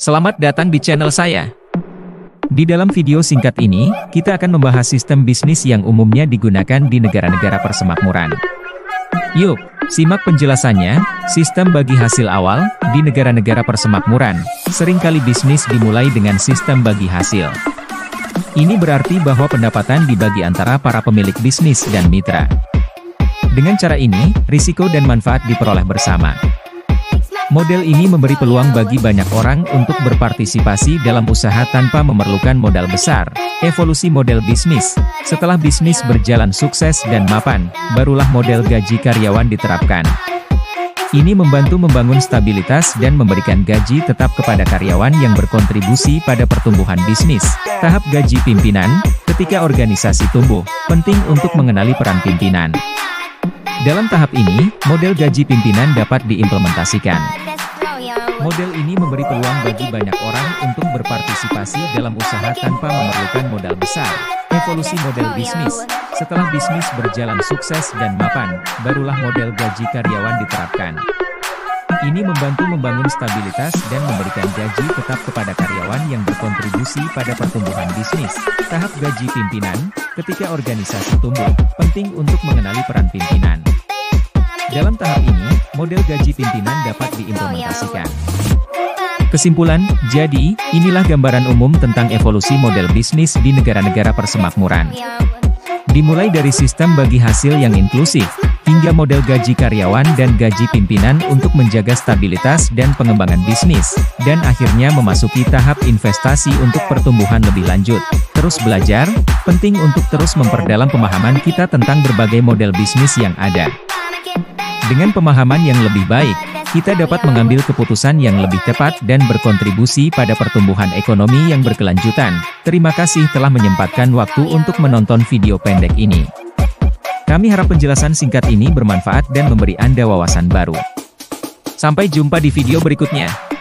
Selamat datang di channel saya. Di dalam video singkat ini, kita akan membahas sistem bisnis yang umumnya digunakan di negara-negara persemakmuran. Yuk, simak penjelasannya, sistem bagi hasil awal, di negara-negara persemakmuran, sering kali bisnis dimulai dengan sistem bagi hasil. Ini berarti bahwa pendapatan dibagi antara para pemilik bisnis dan mitra. Dengan cara ini, risiko dan manfaat diperoleh bersama. Model ini memberi peluang bagi banyak orang untuk berpartisipasi dalam usaha tanpa memerlukan modal besar. Evolusi model bisnis. Setelah bisnis berjalan sukses dan mapan, barulah model gaji karyawan diterapkan. Ini membantu membangun stabilitas dan memberikan gaji tetap kepada karyawan yang berkontribusi pada pertumbuhan bisnis. Tahap gaji pimpinan, ketika organisasi tumbuh, penting untuk mengenali peran pimpinan. Dalam tahap ini, model gaji pimpinan dapat diimplementasikan. Model ini memberi peluang bagi banyak orang untuk berpartisipasi dalam usaha tanpa memerlukan modal besar. Evolusi model bisnis. Setelah bisnis berjalan sukses dan mapan, barulah model gaji karyawan diterapkan. Ini membantu membangun stabilitas dan memberikan gaji tetap kepada karyawan yang berkontribusi pada pertumbuhan bisnis. Tahap gaji pimpinan, ketika organisasi tumbuh, penting untuk mengenali peran pimpinan. Dalam tahap ini, model gaji pimpinan dapat diimplementasikan. Kesimpulan, jadi, inilah gambaran umum tentang evolusi model bisnis di negara-negara persemakmuran. Dimulai dari sistem bagi hasil yang inklusif, hingga model gaji karyawan dan gaji pimpinan untuk menjaga stabilitas dan pengembangan bisnis, dan akhirnya memasuki tahap investasi untuk pertumbuhan lebih lanjut. Terus belajar, penting untuk terus memperdalam pemahaman kita tentang berbagai model bisnis yang ada. Dengan pemahaman yang lebih baik, kita dapat mengambil keputusan yang lebih tepat dan berkontribusi pada pertumbuhan ekonomi yang berkelanjutan. Terima kasih telah menyempatkan waktu untuk menonton video pendek ini. Kami harap penjelasan singkat ini bermanfaat dan memberi Anda wawasan baru. Sampai jumpa di video berikutnya.